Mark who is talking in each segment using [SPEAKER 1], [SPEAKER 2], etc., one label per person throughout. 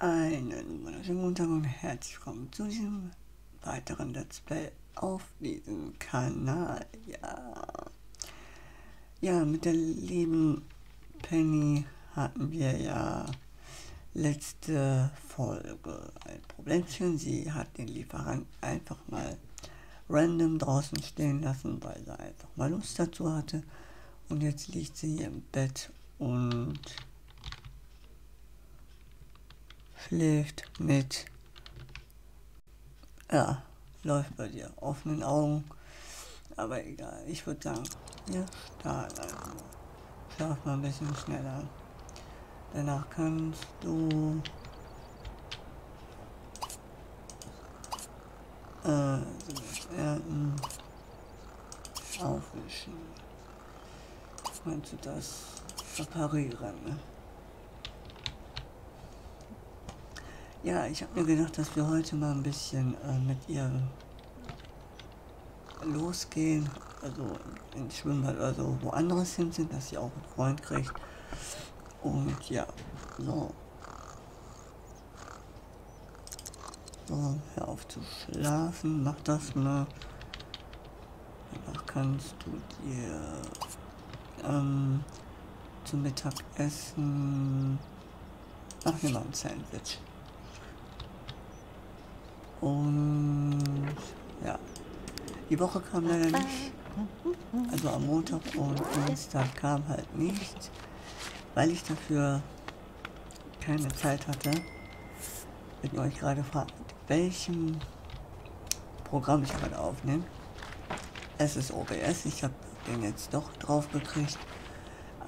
[SPEAKER 1] Einen wunderschönen guten Tag und herzlich willkommen zu diesem weiteren Let's Play auf diesem Kanal. Ja, ja mit der lieben Penny hatten wir ja letzte Folge ein Problemchen. Sie hat den Lieferant einfach mal random draußen stehen lassen, weil sie einfach mal Lust dazu hatte. Und jetzt liegt sie hier im Bett und schläft mit, ja, läuft bei dir offenen Augen. Aber egal, ich würde sagen, wir starten einfach. Schlaf mal ein bisschen schneller. Danach kannst du äh, ernten, aufwischen. Meinst du das reparieren? Ne? Ja, ich habe mir gedacht, dass wir heute mal ein bisschen äh, mit ihr losgehen, also ins Schwimmbad oder so woanders hin sind, dass sie auch einen Freund kriegt. Und ja, so. So, hör auf zu schlafen, mach das mal. Danach kannst du dir ähm, zum Mittagessen. Ach, wir machen ein Sandwich. Und ja, die Woche kam leider nicht. Also am Montag und Dienstag kam halt nicht, weil ich dafür keine Zeit hatte. Wenn ihr euch gerade fragt, mit welchem Programm ich gerade aufnehme. Es ist OBS, ich habe den jetzt doch drauf gekriegt,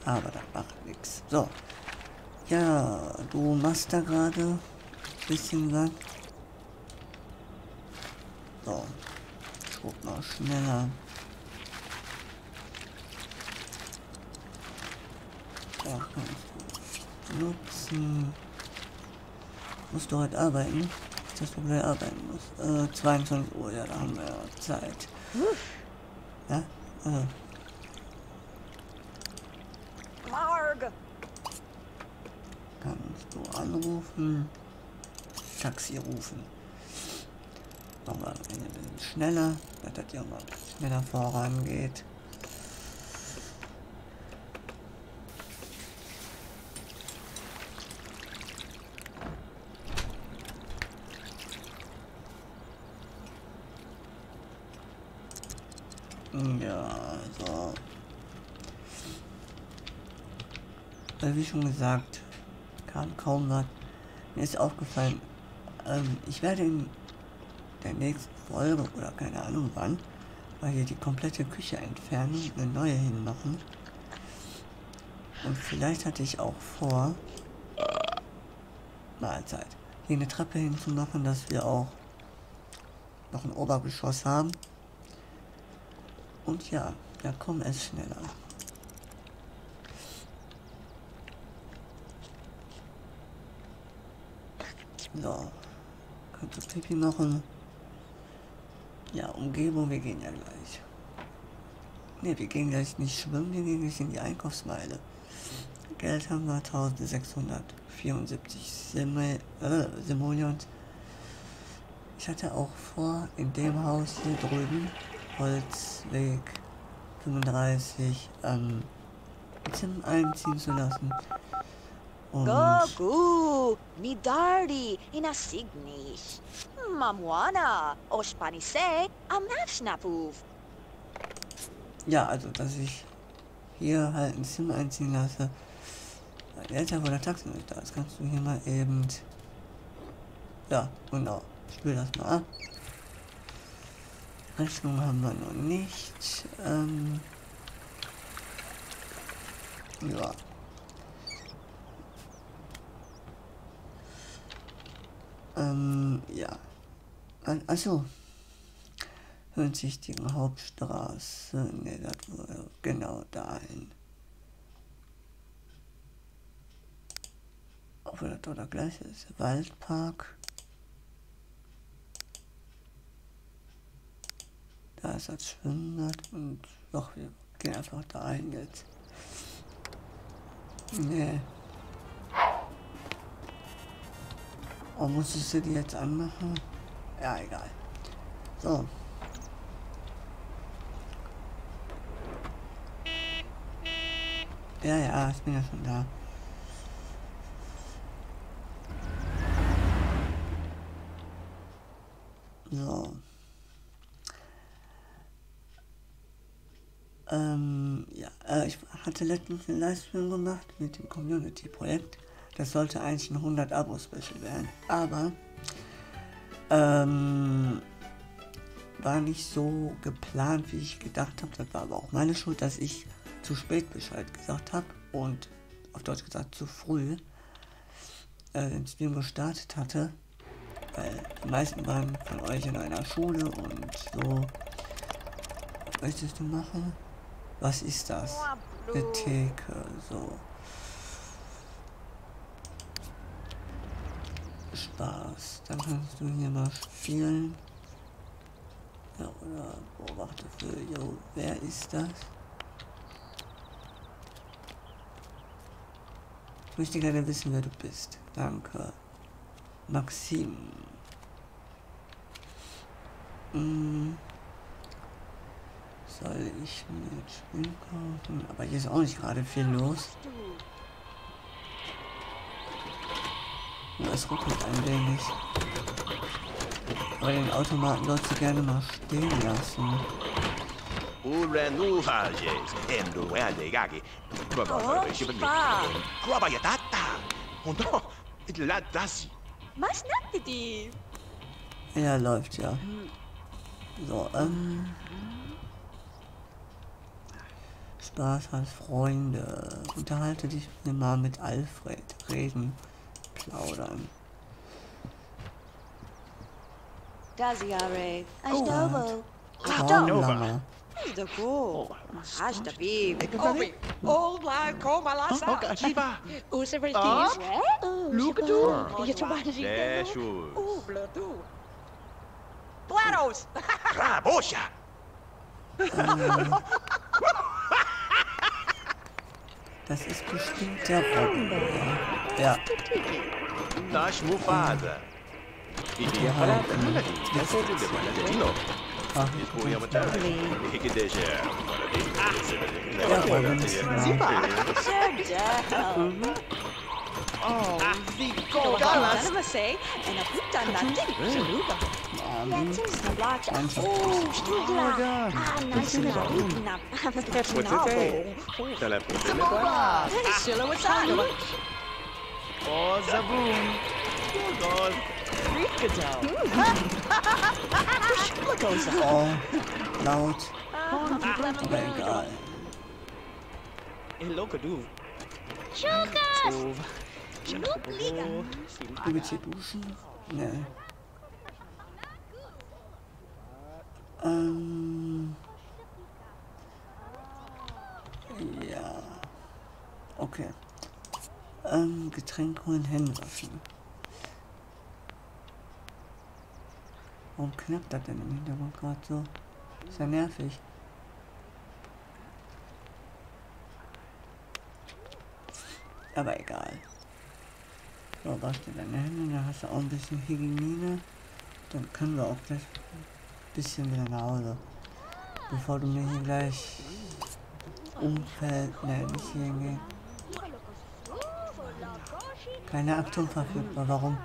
[SPEAKER 1] aber das macht nichts. So, ja, du machst da gerade ein bisschen was. So. Guck mal schneller. Ja, kannst du nutzen. Musst du heute arbeiten? Dass du gleich arbeiten musst. Äh, 22 Uhr, ja, da haben wir ja Zeit. Ja? Äh.
[SPEAKER 2] Marg!
[SPEAKER 1] Kannst du anrufen? Taxi rufen. Nochmal ein schneller, dass das ja mal schneller vorangeht. Ja, so. Wie schon gesagt, kam kaum was. Mir ist aufgefallen, ähm, ich werde in der nächsten Folge oder keine Ahnung wann, weil hier die komplette Küche entfernen und eine neue hinmachen. Und vielleicht hatte ich auch vor, Mahlzeit, hier eine Treppe hinzumachen, dass wir auch noch ein Obergeschoss haben. Und ja, da kommt es schneller. So, kannst du Pipi machen? Ja, Umgebung, wir gehen ja gleich. Ne, wir gehen gleich nicht schwimmen, wir gehen gleich in die Einkaufsmeile. Geld haben wir 1674 Simoleons. Äh, Simoleons. Ich hatte auch vor, in dem Haus hier drüben, Holzweg 35, ähm, Zimmer einziehen zu lassen. Und
[SPEAKER 2] Gogu! Midardi! Inasignis! Mamwana! Ospanise! Amnafsnapuf!
[SPEAKER 1] ja, also, dass ich hier halt ein Zimmer einziehen lasse. Mein Eltern oder Taxi nicht da ist, kannst du hier mal eben. Ja, genau. Spiel das mal ab. Rechnung haben wir noch nicht. Ähm, ja. Ähm, ja. Al- Also, Höhensichtigen Hauptstraße. Ne, das war genau dahin. Obwohl das doch der gleiche ist. Waldpark. Da ist das Schwimmbad und doch, wir gehen einfach dahin jetzt. Nee. Oh, muss ich sie jetzt anmachen? Ja, egal. So. Ja, ja, ich bin ja schon da. So. Ähm, ja, äh, ich hatte letztens einen Livestream gemacht mit dem Community-Projekt. Das sollte eigentlich ein 100 Abo-Special werden. Aber, ähm, war nicht so geplant, wie ich gedacht habe. Das war aber auch meine Schuld, dass ich zu spät Bescheid gesagt habe und auf Deutsch gesagt zu früh äh, den Stream gestartet hatte. Weil die meisten waren von euch in einer Schule und so. Was möchtest du machen? Was ist das? Eine Theke, so. Spaß. Dann kannst du hier mal spielen. Ja, oder beobachte für, yo, wer ist das? Ich möchte gerne wissen, wer du bist. Danke. Maxim. Hm. Soll ich mir jetzt Spiel kaufen? Aber hier ist auch nicht gerade viel los. Ja, es ruckelt ein wenig. Aber den Automaten sollst du gerne mal stehen lassen.
[SPEAKER 2] Nakti
[SPEAKER 1] Ja, läuft ja. So, ähm. Spaß als Freunde. Unterhalte dich mal mit Alfred. Reden. Plaudern.
[SPEAKER 2] Daziare.
[SPEAKER 3] Oh.
[SPEAKER 2] Ashdobo.
[SPEAKER 1] Traumlanger.
[SPEAKER 2] Ashdobo. Ashtabib.
[SPEAKER 4] Obi, old la koma la sa.
[SPEAKER 3] Oka, shiva.
[SPEAKER 4] Usa
[SPEAKER 3] Ah.
[SPEAKER 4] vertis. Luca tu. Je tu bada di.
[SPEAKER 3] Deshu.
[SPEAKER 4] Oh, bla tu. Platos.
[SPEAKER 3] Rabosha.
[SPEAKER 1] Das ist bestimmt der Robben. Ja.
[SPEAKER 3] Taş mufada. İliye harada haladi. Tesedi de balade cino. Buraya
[SPEAKER 1] mı terdi? İki deje.
[SPEAKER 2] Zipa.
[SPEAKER 4] Oh,
[SPEAKER 2] ziko galas. Ana say, and a puta nati. Luba. Let's
[SPEAKER 1] watch.
[SPEAKER 2] Oh, stula. Ah, nice na. Na.
[SPEAKER 3] What's it say? Teleport.
[SPEAKER 2] Shilla, what's up?
[SPEAKER 3] Oh, Zaboon. God.
[SPEAKER 4] Ricato.
[SPEAKER 2] Shilla
[SPEAKER 1] Oh, laut. Aber egal.
[SPEAKER 4] El loco du.
[SPEAKER 2] Chukas.
[SPEAKER 1] Du willst hier duschen? Ne. Ähm. Ja. Okay. Ähm, Getränk holen, Hände waschen. Warum knappt das denn im Hintergrund gerade so? Ist ja nervig. Aber egal. So, wasch dir deine Hände, dann hast du auch ein bisschen Hygiene. Dann können wir auch gleich ein bisschen wieder nach Hause. Bevor du mir hier gleich umfällt, ne, nicht hier hingehen. Keine Aktion verfügbar, warum?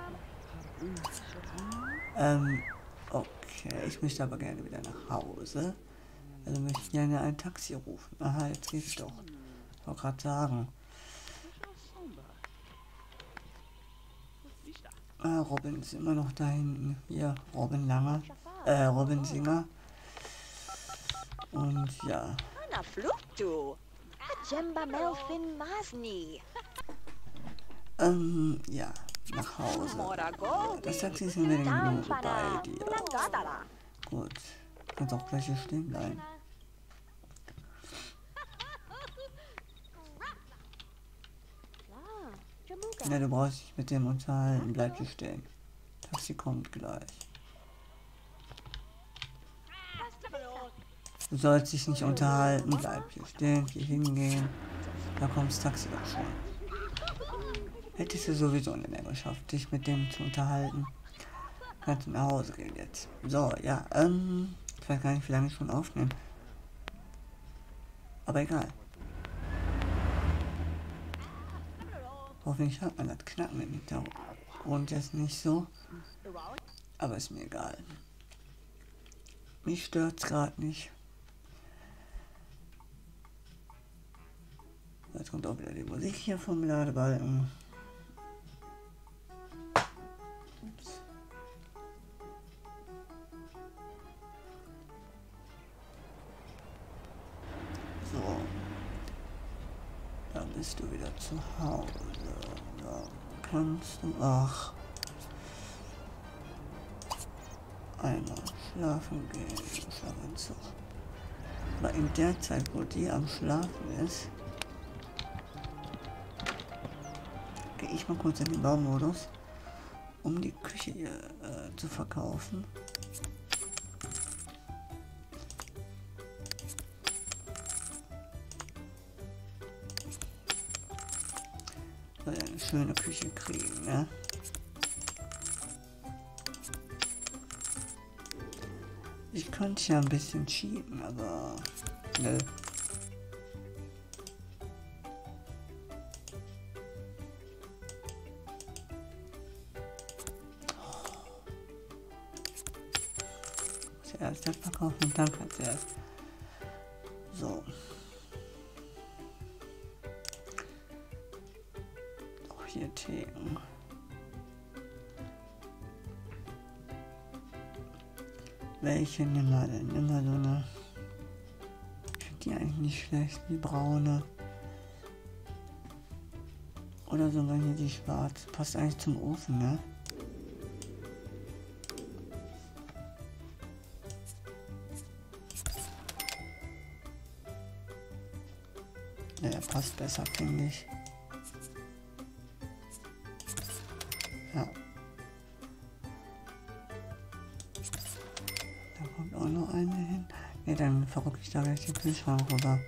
[SPEAKER 1] Ähm, okay, ich möchte aber gerne wieder nach Hause. Also möchte ich gerne ein Taxi rufen. Aha, jetzt geht's doch. Ich wollte gerade sagen. Ah, Robin ist immer noch da hinten. Hier, Robin Langer. Äh, Robin Singer. Und ja.
[SPEAKER 2] Na fluktu. Jemba Melfin Masni.
[SPEAKER 1] Ähm, ja. Nach Hause. Das Taxi ist in wenigen Minuten bei dir. Gut. Kannst auch gleich hier stehen bleiben. Ja, du brauchst dich mit dem unterhalten. Bleib hier stehen. Taxi kommt gleich. Du sollst dich nicht unterhalten. Bleib hier stehen, hier hingehen. Da kommt das Taxi doch schon. Hättest du sowieso nicht mehr geschafft, dich mit dem zu unterhalten. Kannst du nach Hause gehen jetzt. So, ja, ähm, ich weiß gar nicht, wie lange ich schon aufnehme. Aber egal. Hoffentlich hat man das Knacken im Hintergrund jetzt nicht so. Aber ist mir egal. Mich stört's gerade nicht. Jetzt kommt auch wieder die Musik hier vom Ladebalken. Bist du wieder zu Hause. Da kannst du. Ach. Einmal schlafen gehen. Schlafanzug. Aber in der Zeit, wo die am Schlafen ist, gehe ich mal kurz in den Baumodus, um die Küche hier äh, zu verkaufen. Eine schöne Küche kriegen, ne? Ich könnte ja ein bisschen cheaten, aber ne. Zuerst das verkaufen und dann kannst du erst. Nimm mal so eine. Ich finde die eigentlich nicht schlecht, die braune. Oder sogar hier die schwarze. Passt eigentlich zum Ofen, ne? Ja, passt besser, finde ich. Gleich den Kühlschrank rüber.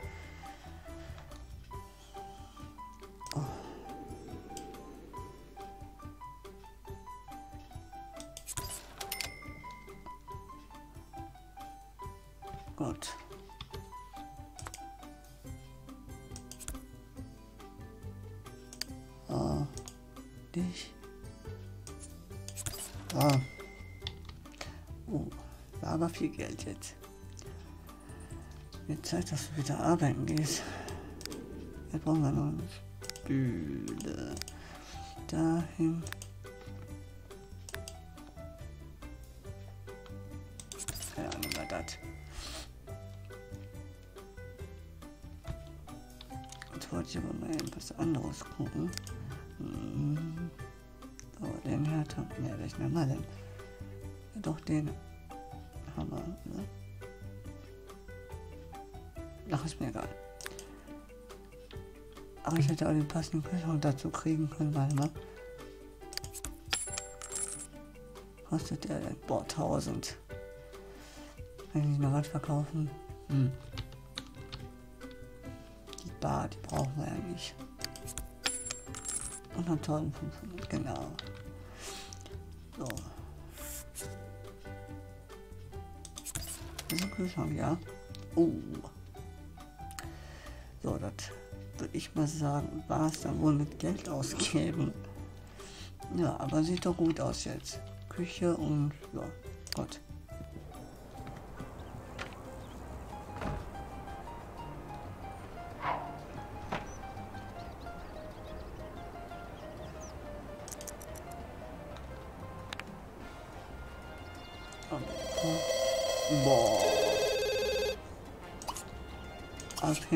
[SPEAKER 1] Oh. Gut. Ah, dich. Ah. Oh, war aber viel Geld jetzt. Wird Zeit, dass du wieder arbeiten gehst. Jetzt brauchen wir noch eine Spüle. Dahin. Ja, nehmen wir das. Jetzt wollte ich aber mal etwas anderes gucken. Oh, den Hertha. Ne, welchen haben wir denn? Doch, den haben wir, ne? Ach, ist mir egal. Aber ich hätte auch den passenden Kühlschrank dazu kriegen können, warte mal. Kostet der denn? Boah, 1000. Kann ich nicht noch was verkaufen? Hm. Die Bar, die brauchen wir ja nicht. 100.500, genau. So. Das ist ein Kühlschrank, ja. Oh. So, das würde ich mal sagen, war es dann wohl mit Geld ausgeben. Ja, aber sieht doch gut aus jetzt. Küche und ja, Gott.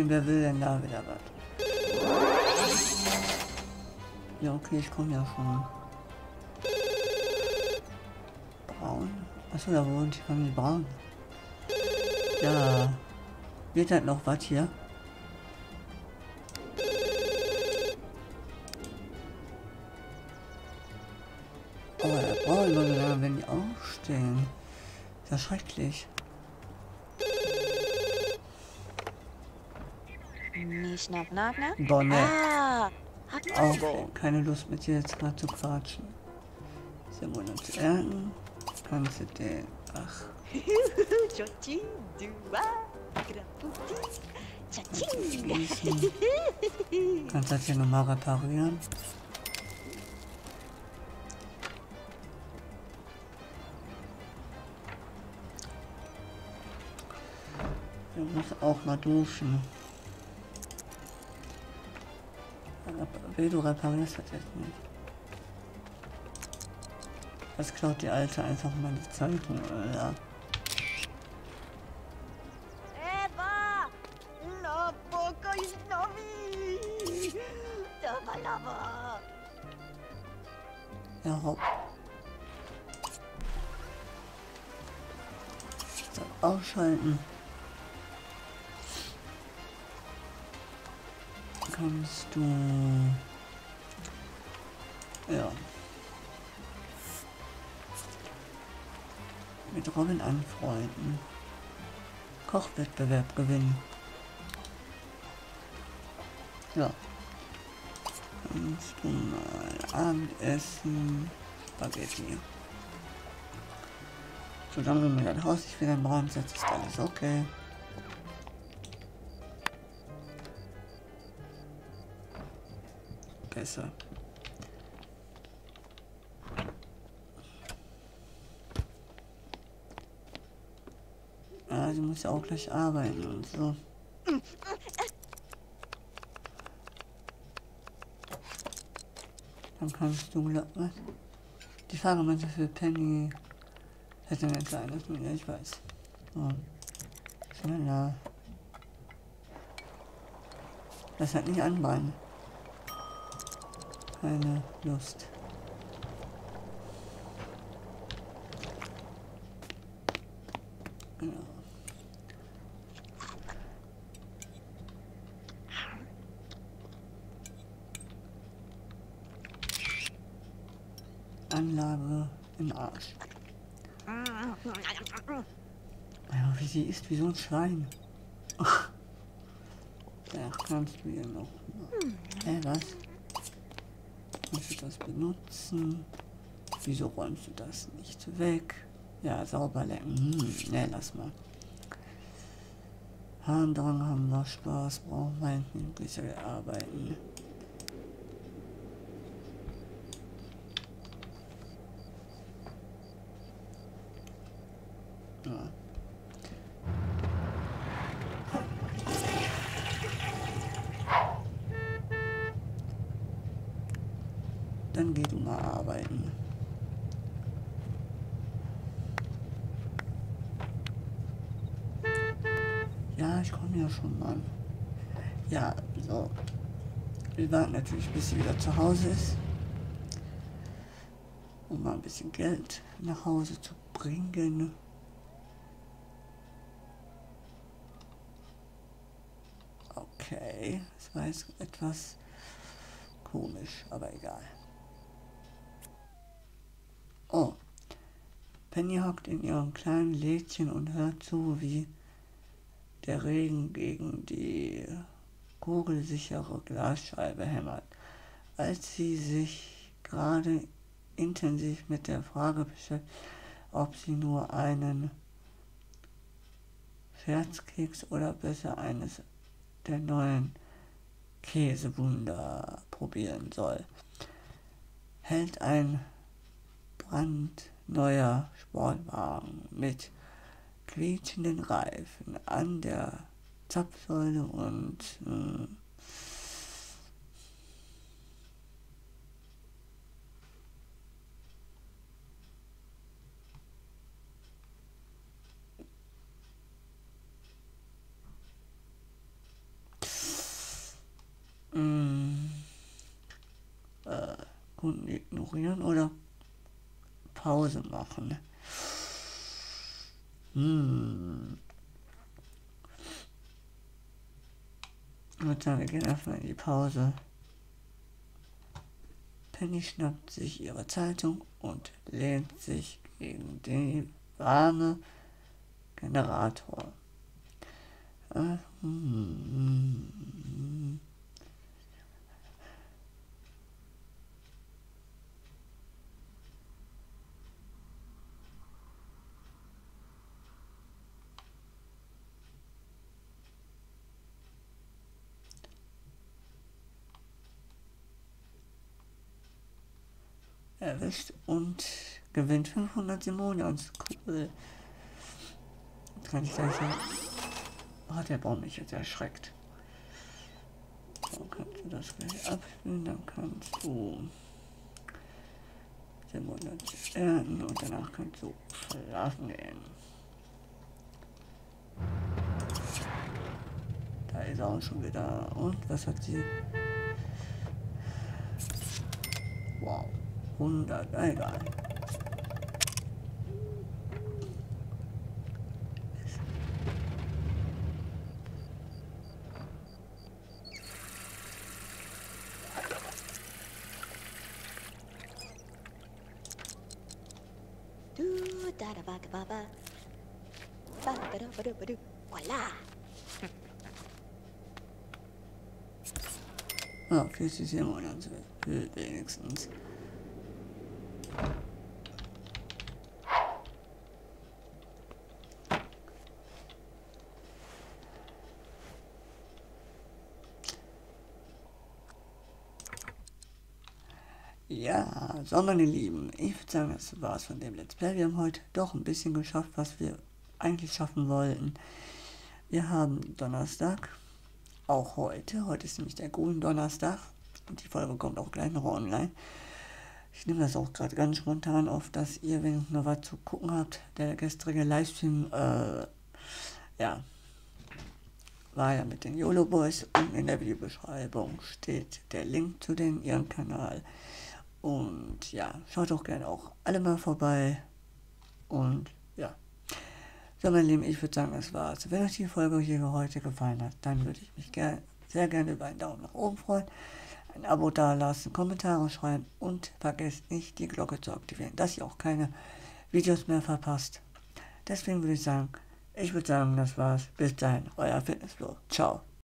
[SPEAKER 1] Okay, wer will denn da wieder was? Ja, okay, ich komme ja schon. Braun? Achso, da wohnt die Familie Braun. Ja. Wird halt noch was hier? Oh, der Braun würde sagen, wenn die aufstehen. Ist ja schrecklich.
[SPEAKER 2] Ni snack knock now?
[SPEAKER 1] Boah, ne.
[SPEAKER 2] Ah,
[SPEAKER 1] auch keine Lust mit dir jetzt mal zu quatschen. Sind wir uns ernten? Kannst du den. Ach,
[SPEAKER 2] cha-ching.
[SPEAKER 1] schließen. Kannst du das hier nochmal reparieren? Du musst auch mal duschen. Wie du reparierst das jetzt nicht. Das klaut die Alte einfach mal die Zeitung, ja.
[SPEAKER 2] Eva! La boca is novi! Lava, lava!
[SPEAKER 1] Ja, hopp. Ausschalten. Kannst du... Ja. Mit Robin anfreunden. Kochwettbewerb gewinnen. Ja. Kannst du mal Abendessen, Spaghetti. Du mir das Haus nicht wieder in Brand setzt, ist alles okay. Besser. Ja, sie muss ja auch gleich arbeiten und so. Dann kannst du, was? Die Fahrgemeinschaft für Penny hätte nicht sein müssen, ja, ich weiß. So. Schneller. Das hat nicht anbrennen. Keine Lust. Genau. Anlage im Arsch. Ja, wie sie ist, wie so ein Schwein. Ja, kannst du hier noch. Hä, was? Musst du das benutzen? Wieso räumst du das nicht weg? Ja, sauber lecken. Hm, ne, lass mal. Harndrang haben wir Spaß, brauchen wir nicht arbeiten. Ja. Dann geh du mal arbeiten. Ja, ich komme ja schon, Mann. Ja, so. Wir warten natürlich, bis sie wieder zu Hause ist. Um mal ein bisschen Geld nach Hause zu bringen. Okay, das war jetzt etwas komisch, aber egal. Oh, Penny hockt in ihrem kleinen Lädchen und hört zu, wie der Regen gegen die kugelsichere Glasscheibe hämmert. Als sie sich gerade intensiv mit der Frage beschäftigt, ob sie nur einen Scherzkeks oder besser eines der neuen Käsewunder probieren soll, hält ein brandneuer Sportwagen mit quietschenden Reifen an der Zapfsäule und äh, Mm. Äh, Kunden ignorieren oder Pause machen. Hm. Sagen, wir gehen erstmal in die Pause. Penny schnappt sich ihre Zeitung und lehnt sich gegen den warme Generator. Äh, hm, hm, hm. Erwischt und gewinnt 500 Simonions. Cool. Kann ich gleich sagen. Oh, der Baum mich jetzt erschreckt. Dann kannst du das gleich abspielen, dann kannst du Simonions ernten und danach kannst du schlafen gehen. Da ist er auch schon wieder. Und was hat sie? Wow. Wunder, egal.
[SPEAKER 2] Voilà.
[SPEAKER 1] Ah, 40 Monate. Wenigstens. Ja, so meine Lieben, ich würde sagen, das war's von dem Let's Play. Wir haben heute doch ein bisschen geschafft, was wir eigentlich schaffen wollten. Wir haben Donnerstag, auch heute. Heute ist nämlich der Donnerstag und die Folge kommt auch gleich noch online. Ich nehme das auch gerade ganz spontan auf, dass ihr, ihr noch was zu gucken habt, der gestrige Livestream, äh, ja, war ja mit den YOLO Boys und in der Videobeschreibung steht der Link zu den ihrem Kanal. Und ja, schaut auch gerne auch alle mal vorbei. Und ja. So, mein Lieben, ich würde sagen, das war's. Wenn euch die Folge hier heute gefallen hat, dann würde ich mich ger sehr gerne über einen Daumen nach oben freuen, ein Abo dalassen, Kommentare schreiben und vergesst nicht, die Glocke zu aktivieren, dass ihr auch keine Videos mehr verpasst. Deswegen würde ich sagen, ich würde sagen, das war's. Bis dahin, euer Fitnessflow. Ciao.